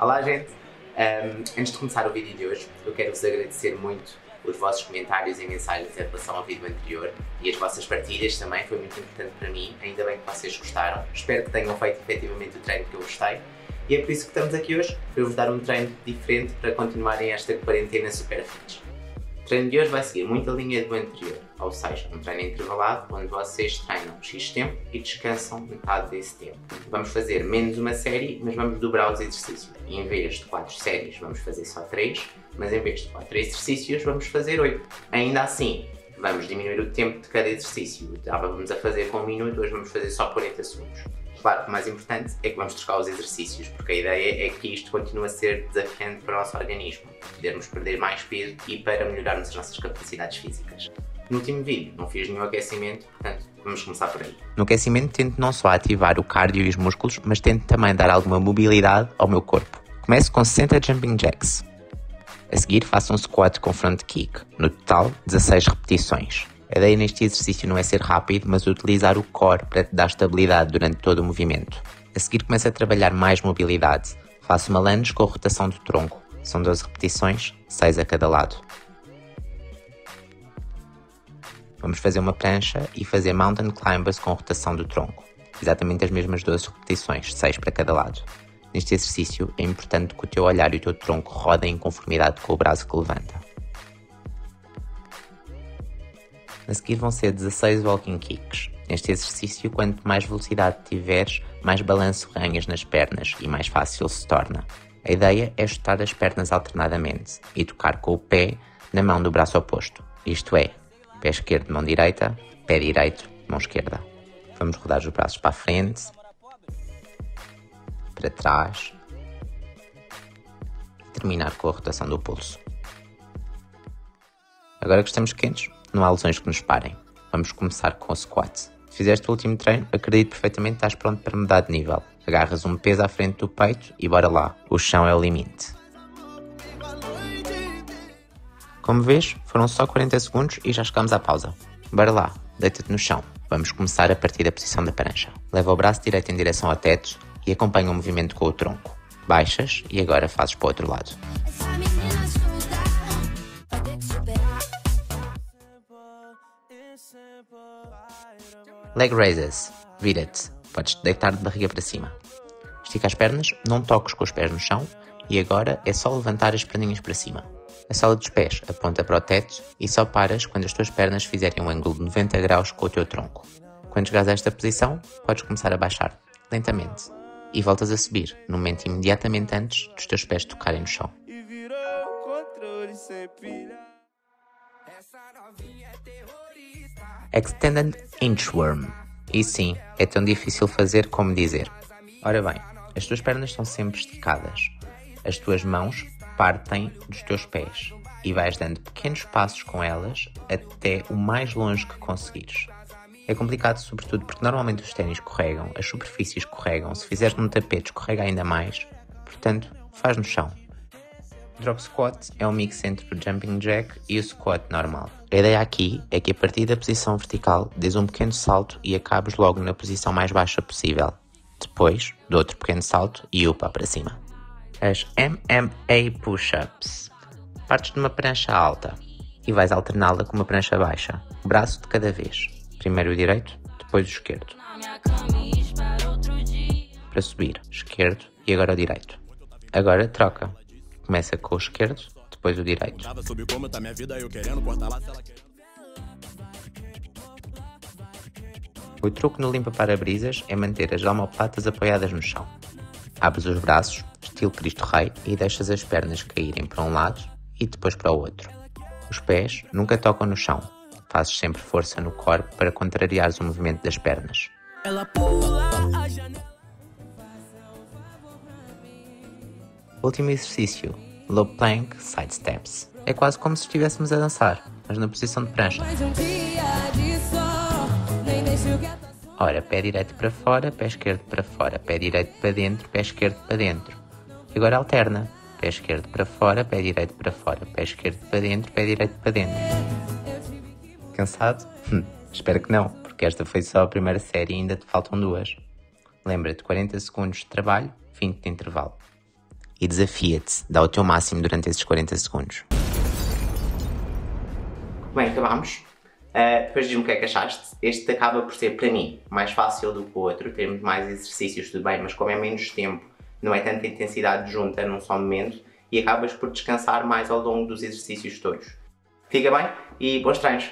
Olá, gente! Um, antes de começar o vídeo de hoje, eu quero vos agradecer muito os vossos comentários e mensagens em relação ao vídeo anterior e as vossas partilhas também, foi muito importante para mim. Ainda bem que vocês gostaram. Espero que tenham feito efetivamente o treino que eu gostei. E é por isso que estamos aqui hoje, para vos dar um treino diferente para continuarem esta quarentena super fit. Treino de hoje vai seguir muito a linha do anterior, ou seja, um treino intervalado onde vocês treinam X tempo e descansam metade desse tempo. Vamos fazer menos uma série, mas vamos dobrar os exercícios. Em vez de 4 séries, vamos fazer só 3, mas em vez de 4 exercícios, vamos fazer 8. Ainda assim, vamos diminuir o tempo de cada exercício. Estávamos a fazer com um minuto, hoje vamos fazer só 40 segundos. Claro o mais importante é que vamos trocar os exercícios, porque a ideia é que isto continue a ser desafiante para o nosso organismo, podermos perder mais peso e para melhorarmos as nossas capacidades físicas. No último vídeo não fiz nenhum aquecimento, portanto vamos começar por aí. No aquecimento tento não só ativar o cardio e os músculos, mas tento também dar alguma mobilidade ao meu corpo. Começo com 60 jumping jacks. A seguir faço um squat com front kick, no total 16 repetições. A ideia neste exercício não é ser rápido, mas utilizar o core para te dar estabilidade durante todo o movimento. A seguir começo a trabalhar mais mobilidade. Faço uma lunge com rotação do tronco. São 12 repetições, 6 a cada lado. Vamos fazer uma prancha e fazer mountain climbers com rotação do tronco. Exatamente as mesmas 12 repetições, 6 para cada lado. Neste exercício é importante que o teu olhar e o teu tronco rodem em conformidade com o braço que levanta. A seguir vão ser 16 walking kicks. Neste exercício, quanto mais velocidade tiveres, mais balanço ganhas nas pernas e mais fácil se torna. A ideia é chutar as pernas alternadamente e tocar com o pé na mão do braço oposto. Isto é, pé esquerdo, mão direita, pé direito, mão esquerda. Vamos rodar os braços para a frente, para trás e terminar com a rotação do pulso. Agora que estamos quentes, não há lesões que nos parem. Vamos começar com o squat. Se fizeste o último treino, acredito perfeitamente que estás pronto para mudar de nível. Agarras um peso à frente do peito e bora lá. O chão é o limite. Como vês, foram só 40 segundos e já chegamos à pausa. Bora lá, deita-te no chão. Vamos começar a partir da posição da prancha. Leva o braço direito em direção ao teto e acompanha o movimento com o tronco. Baixas e agora fazes para o outro lado. Leg raises. Vira-te. Podes deitar de barriga para cima. Estica as pernas, não toques com os pés no chão e agora é só levantar as perninhas para cima. A sola dos pés aponta para o teto e só paras quando as tuas pernas fizerem um ângulo de 90 graus com o teu tronco. Quando chegares a esta posição, podes começar a baixar, lentamente, e voltas a subir, no momento imediatamente antes dos teus pés tocarem no chão. Extended Inchworm. E sim, é tão difícil fazer como dizer. Ora bem, as tuas pernas estão sempre esticadas. As tuas mãos partem dos teus pés e vais dando pequenos passos com elas até o mais longe que conseguires. É complicado, sobretudo porque normalmente os ténis escorregam, as superfícies escorregam, se fizeres num tapete escorrega ainda mais, portanto, faz no chão. Drop squat é um mix entre o jumping jack e o squat normal. A ideia aqui é que a partir da posição vertical des um pequeno salto e acabes logo na posição mais baixa possível. Depois, do outro pequeno salto e upa para cima. As MMA push-ups. Partes de uma prancha alta e vais alterná-la com uma prancha baixa, braço de cada vez. Primeiro o direito, depois o esquerdo. Para subir, esquerdo e agora o direito. Agora troca. Começa com o esquerdo, depois o direito. O truque no limpa-para-brisas é manter as omoplatas apoiadas no chão. Abres os braços, estilo Cristo Rei, e deixas as pernas caírem para um lado e depois para o outro. Os pés nunca tocam no chão. Fazes sempre força no corpo para contrariares o movimento das pernas. Último exercício, low plank side steps. É quase como se estivéssemos a dançar, mas na posição de prancha. Ora, pé direito para fora, pé esquerdo para fora, pé direito para dentro, pé esquerdo para dentro. E agora alterna. Pé esquerdo para fora, pé direito para fora, pé esquerdo para dentro, pé direito para dentro. Cansado? Hum, espero que não, porque esta foi só a primeira série e ainda te faltam duas. Lembra-te, 40 segundos de trabalho, 20 de intervalo. E desafia-te, dá o teu máximo durante esses 40 segundos. Bem, acabamos. Uh, depois diz-me o que é que achaste. Este acaba por ser, para mim, mais fácil do que o outro. Temos mais exercícios, tudo bem, mas como é menos tempo, não é tanta intensidade junta num só momento e acabas por descansar mais ao longo dos exercícios todos. Fica bem e bons treinos!